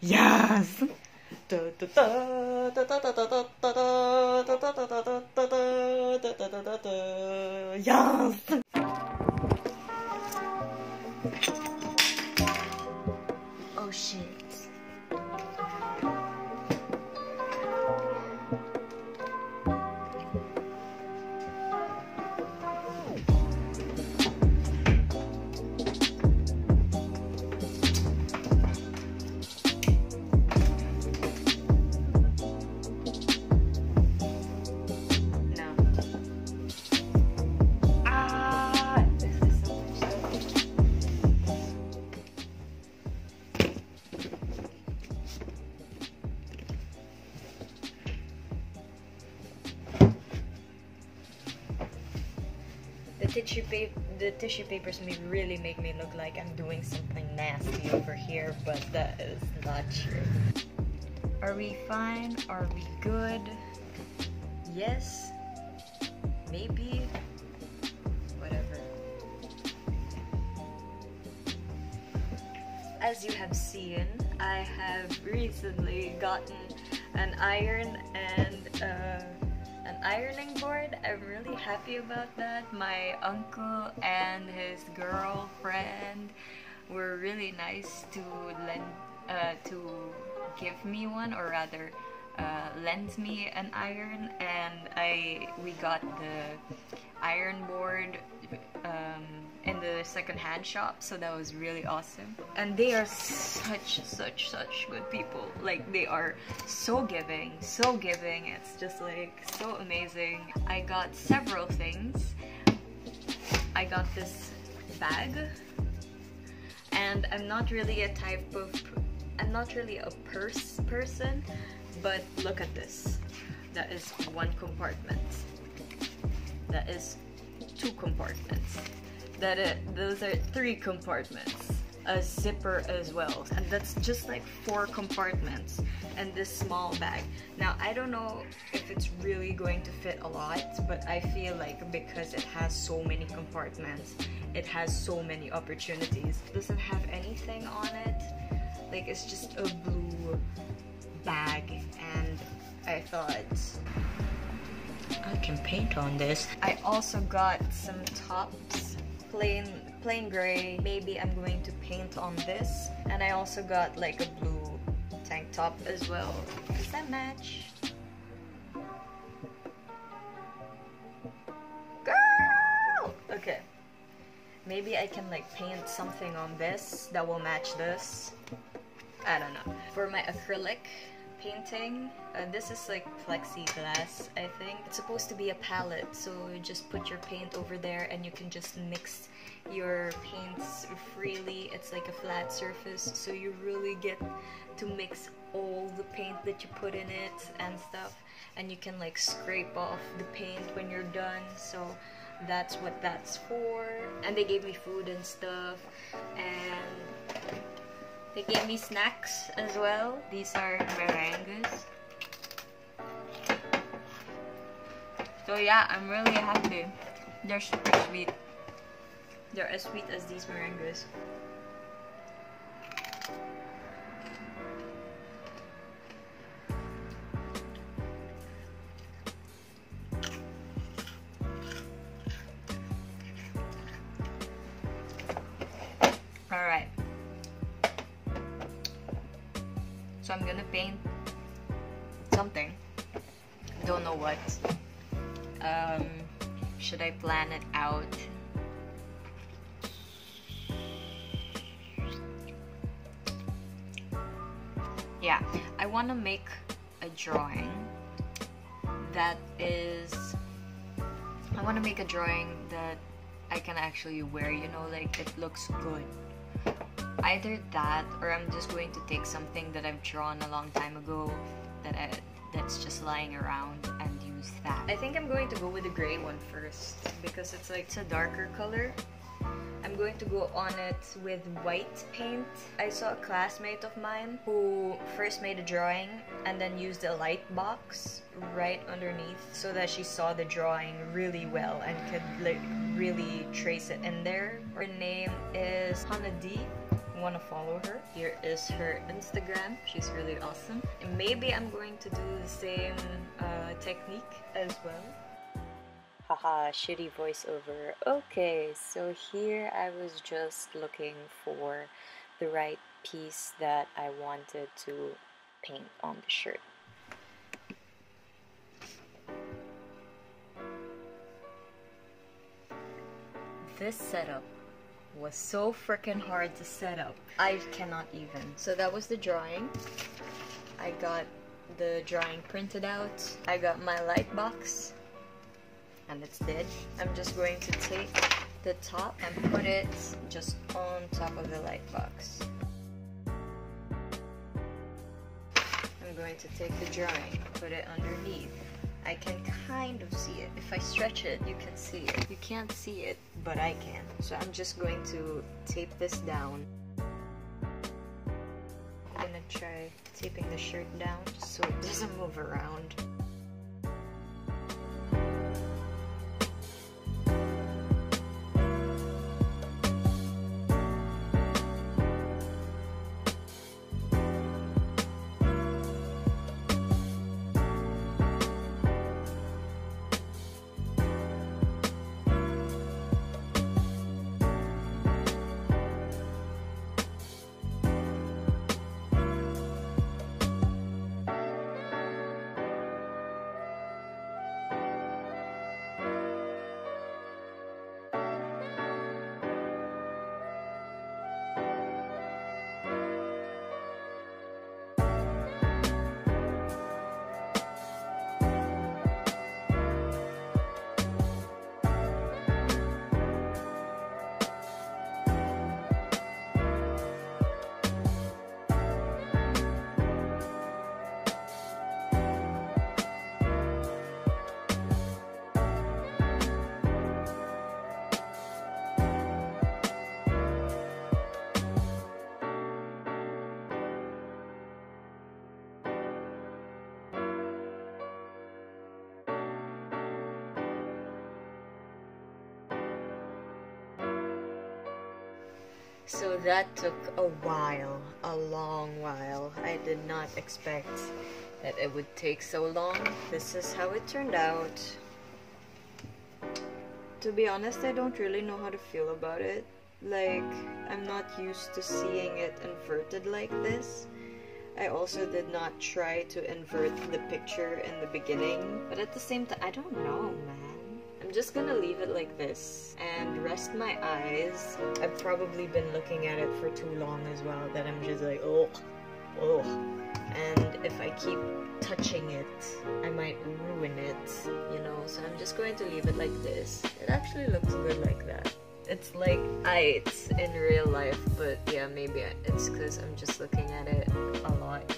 Yes. Yes. Tissue paper, the tissue papers may really make me look like I'm doing something nasty over here, but that is not true. Are we fine? Are we good? Yes. Maybe. Whatever. As you have seen, I have recently gotten an iron and uh, an ironing board. I'm really happy about that. My uncle and his girlfriend were really nice to lend uh, to give me one, or rather, uh, lend me an iron, and I we got the iron board um, in the second-hand shop, so that was really awesome. And they are such, such, such good people. Like they are so giving, so giving. It's just like so amazing. I got several things. I got this bag, and I'm not really a type of, I'm not really a purse person, but look at this. That is one compartment. That is two compartments. That it, those are three compartments. A zipper as well, and that's just like four compartments. And this small bag. Now I don't know if it's really going to fit a lot, but I feel like because it has so many compartments, it has so many opportunities. It doesn't have anything on it. Like it's just a blue bag, and I thought I can paint on this. I also got some tops, plain plain gray. Maybe I'm going to paint on this. And I also got like a blue tank top as well. Does that match? Girl! Okay. Maybe I can like paint something on this that will match this. I don't know. For my acrylic painting, uh, this is like plexiglass, I think. It's supposed to be a palette, so you just put your paint over there and you can just mix your paints freely. It's like a flat surface, so you really get to mix all the paint that you put in it and stuff. And you can like scrape off the paint when you're done, so that's what that's for. And they gave me food and stuff, and they gave me snacks as well. These are meringues. So yeah, I'm really happy. They're super sweet. They're as sweet as these meringues. So I'm gonna paint something. Don't know what. Um, should I plan it out? Yeah, I want to make a drawing that is. I want to make a drawing that I can actually wear, you know, like it looks good either that or I'm just going to take something that I've drawn a long time ago that I, that's just lying around and use that. I think I'm going to go with the gray one first because it's like it's a darker color I'm going to go on it with white paint. I saw a classmate of mine who first made a drawing and then used a light box right underneath so that she saw the drawing really well and could like really trace it in there. Her name is Hanne D want to follow her, here is her Instagram. She's really awesome. And maybe I'm going to do the same uh, technique as well. Haha, shitty voiceover. Okay, so here I was just looking for the right piece that I wanted to paint on the shirt. This setup was so freaking hard to set up. I cannot even. So that was the drawing. I got the drawing printed out. I got my light box and it's dead. I'm just going to take the top and put it just on top of the light box. I'm going to take the drawing, put it underneath. I can kind of see it. If I stretch it, you can see it. You can't see it, but I can. So I'm just going to tape this down. I'm gonna try taping the shirt down so it doesn't move around. So that took a while, a long while. I did not expect that it would take so long. This is how it turned out. To be honest, I don't really know how to feel about it. Like, I'm not used to seeing it inverted like this. I also did not try to invert the picture in the beginning, but at the same time, I don't know, man. Just gonna leave it like this and rest my eyes. I've probably been looking at it for too long as well that I'm just like, oh, oh. And if I keep touching it, I might ruin it, you know? So I'm just going to leave it like this. It actually looks good like that. It's like it's in real life, but yeah, maybe it's because I'm just looking at it a lot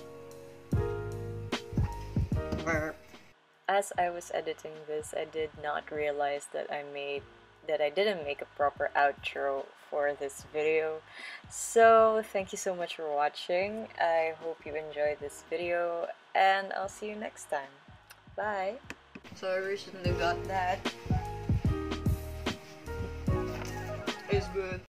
as I was editing this, I did not realize that I made that I didn't make a proper outro for this video. So thank you so much for watching. I hope you enjoyed this video and I'll see you next time. Bye! So I recently got that. It's good.